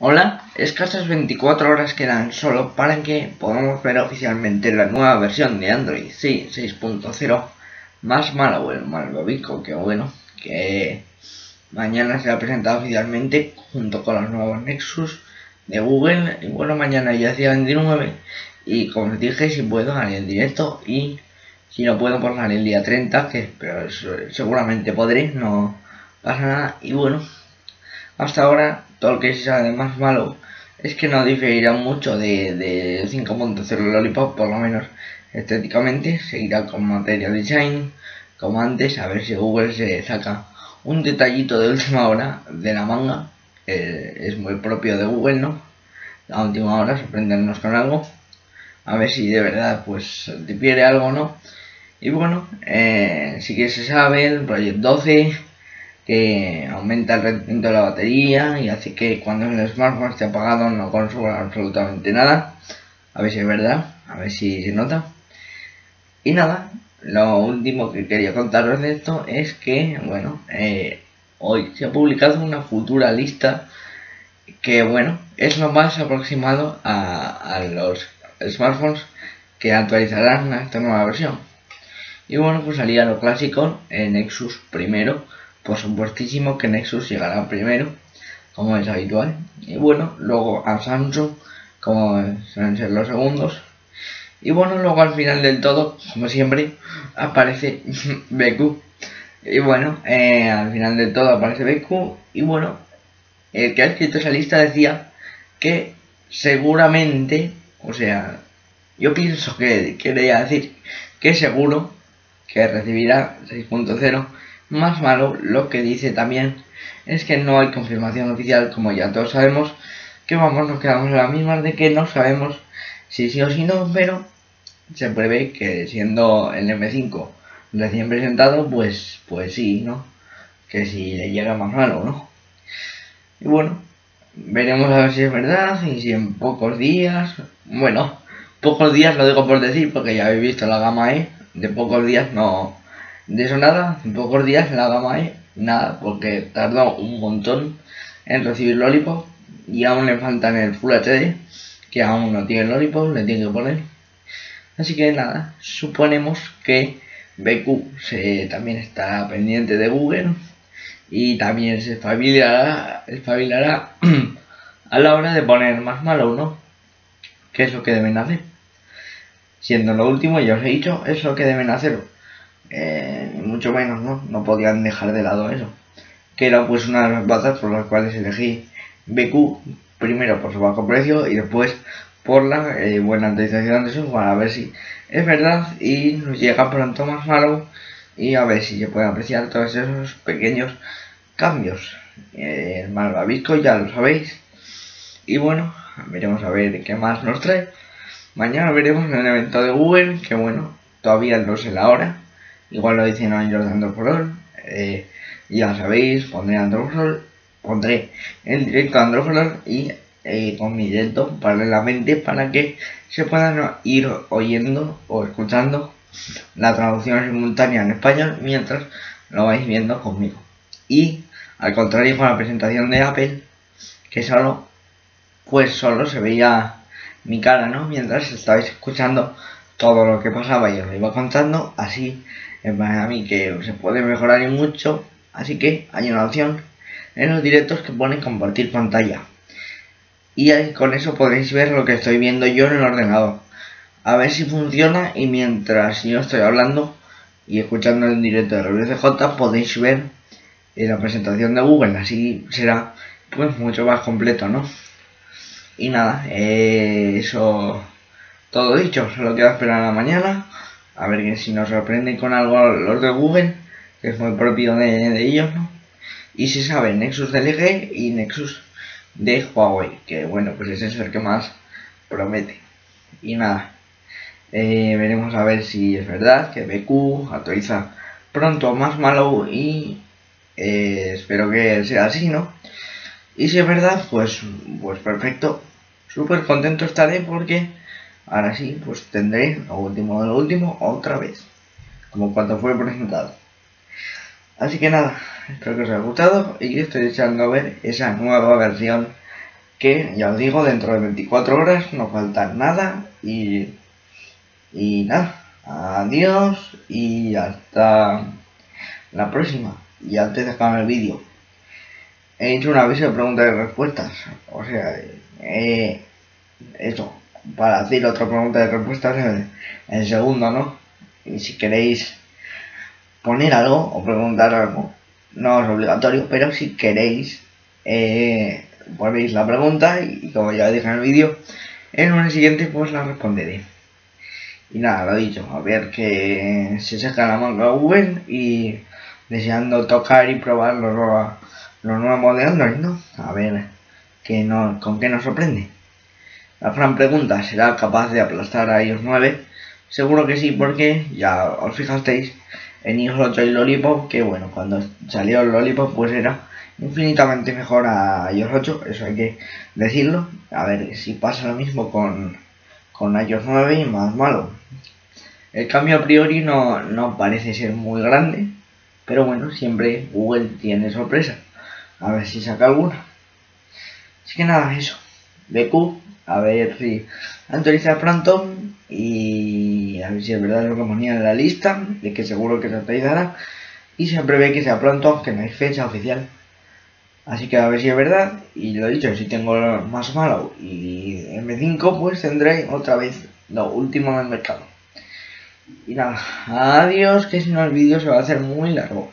Hola, escasas 24 horas quedan solo para que podamos ver oficialmente la nueva versión de Android, sí, 6.0, más malo el malvavisco, que bueno, que mañana se ha presentado oficialmente junto con los nuevos Nexus de Google, y bueno, mañana ya sea 29, y como os dije, si puedo haré el directo, y si no puedo, pues haré el día 30, que pero seguramente podré, no pasa nada, y bueno, hasta ahora, todo lo que se sabe de más malo es que no diferirá mucho de, de 5.0 Lollipop, por lo menos estéticamente. Seguirá con Material Design, como antes, a ver si Google se saca un detallito de última hora de la manga. es muy propio de Google, ¿no? La última hora, sorprendernos con algo. A ver si de verdad, pues, difiere algo, ¿no? Y bueno, eh, sí que se sabe, el Project 12 que aumenta el rendimiento de la batería y hace que cuando el smartphone esté apagado no consuma absolutamente nada. A ver si es verdad, a ver si se nota. Y nada, lo último que quería contaros de esto es que, bueno, eh, hoy se ha publicado una futura lista que, bueno, es lo más aproximado a, los smartphones que actualizarán esta nueva versión. Y bueno, pues salía lo clásico, en Nexus primero, por supuestísimo que Nexus llegará primero, como es habitual. Y bueno, luego a Samsung, como suelen ser los segundos. Y bueno, luego al final del todo, como siempre, aparece BQ. Y bueno, eh, al final del todo aparece BQ. Y bueno, el que ha escrito esa lista decía que seguramente, o sea, yo pienso que quería decir que seguro que recibirá 6.0 más malo, lo que dice también es que no hay confirmación oficial, como ya todos sabemos, que vamos, nos quedamos en la misma de que no sabemos si sí o si no, pero se prevé que siendo el M5 recién presentado, pues, pues sí, ¿no? Que si le llega más malo, ¿no? Y bueno, veremos a ver si es verdad y si en pocos días, bueno, pocos días lo digo por decir, porque ya habéis visto la gama E, de pocos días no, de eso nada, en pocos días la gama E, nada, porque tardó un montón en recibir Lollipop y aún le faltan el Full HD, que aún no tiene Lollipop, le tiene que poner. Así que nada, suponemos que BQ se, también está pendiente de Google y también se espabilará, espabilará a la hora de poner más malo, ¿no? Que es lo que deben hacer. Siendo lo último, ya os he dicho, es lo que deben hacer eh, mucho menos, ¿no? No podían dejar de lado eso. Que era pues una de las bazas por las cuales elegí BQ, primero por su bajo precio y después por la eh, buena actualización de software, a ver si es verdad y nos llega pronto más malo y a ver si se pueden apreciar todos esos pequeños cambios. Eh, el malvavisco ya lo sabéis. Y bueno, veremos a ver qué más nos trae. Mañana veremos en el evento de Google, que bueno, todavía no sé la hora igual lo años de Android eh, ya sabéis, pondré Android pondré el directo Android y eh, con mi directo paralelamente para que se puedan ir oyendo o escuchando la traducción simultánea en español mientras lo vais viendo conmigo. Y al contrario con la presentación de Apple, que solo, pues solo se veía mi cara, ¿no? Mientras estabais escuchando todo lo que pasaba y os lo iba contando, así para mí que se puede mejorar y mucho, así que hay una opción en los directos que pone compartir pantalla. Y con eso podréis ver lo que estoy viendo yo en el ordenador. A ver si funciona y mientras yo estoy hablando y escuchando el directo de Review CJ podéis ver la presentación de Google, así será pues mucho más completo, ¿no? Y nada, eh, eso todo dicho, solo queda esperar a la mañana a ver que si nos sorprenden con algo los de Google, que es muy propio de, ellos, ¿no? Y se sabe Nexus de LG y Nexus de Huawei, que bueno, pues ese es el que más promete. Y nada, eh, veremos a ver si es verdad que BQ actualiza pronto más malo y eh, espero que sea así, ¿no? Y si es verdad, pues, pues perfecto. Súper contento estaré porque Ahora sí, pues tendré lo último de lo último otra vez, como cuando fue presentado. Así que nada, espero que os haya gustado y estoy echando a ver esa nueva versión que ya os digo, dentro de 24 horas no falta nada y, y nada, adiós y hasta la próxima. Y antes de acabar el vídeo, he hecho una aviso de preguntas y respuestas, o sea, eh, eso, para hacer otra pregunta de respuestas en el segundo, ¿no? Y si queréis poner algo o preguntar algo, no es obligatorio, pero si queréis, eh, volvéis la pregunta y, como ya dije en el vídeo, en una siguiente pues la responderé. Y nada, lo dicho, a ver que se saca la manga Google y deseando tocar y probar los, los nuevos de Android, ¿no? A ver que no, con qué nos sorprende. La gran pregunta, ¿será capaz de aplastar a iOS 9? Seguro que sí, porque ya os fijasteis en iOS 8 y Lollipop, que bueno, cuando salió el Lollipop pues era infinitamente mejor a iOS 8, eso hay que decirlo. A ver si pasa lo mismo con, con iOS 9 y más malo. El cambio a priori no, no parece ser muy grande, pero bueno, siempre Google tiene sorpresa. A ver si saca alguna. Así que nada, eso. BQ, a ver si actualiza pronto y a ver si es verdad lo que ponía en la lista, de que seguro que se actualizará. Y se prevé que sea pronto, aunque no hay fecha oficial. Así que a ver si es verdad. Y lo dicho, si tengo más malo y M5, pues tendré otra vez lo último en el mercado. Y nada, adiós, que si no el vídeo se va a hacer muy largo.